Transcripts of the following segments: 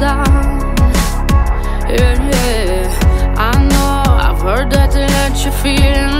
down. Yeah, yeah. I know I've heard that they let you feel.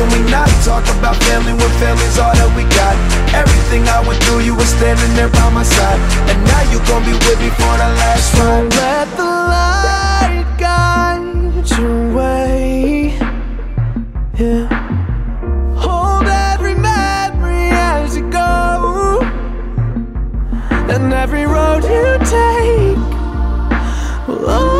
Can we not talk about family when family's all that we got? Everything I went through, you were standing there by my side, and now you gon' be with me for the last Don't let the light guide your way. Yeah. Hold every memory as you go, and every road you take will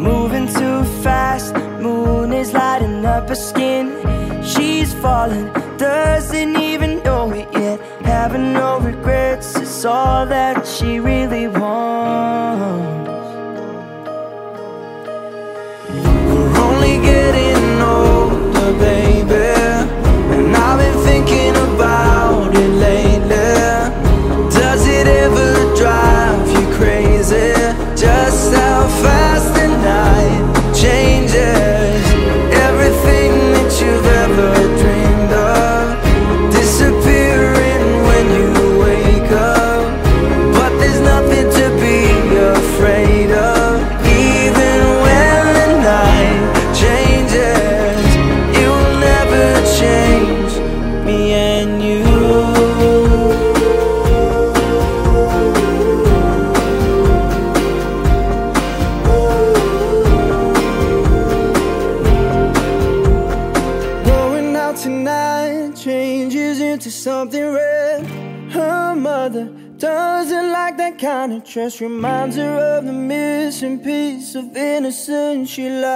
Moving too fast, moon is lighting up her skin. She's falling, doesn't even know it yet. Having no regrets it's all that she really wants. We're only getting older, baby. And I've been thinking about it lately. Does it ever drive you crazy? Just dress. Reminds her of the missing piece of innocence she lost.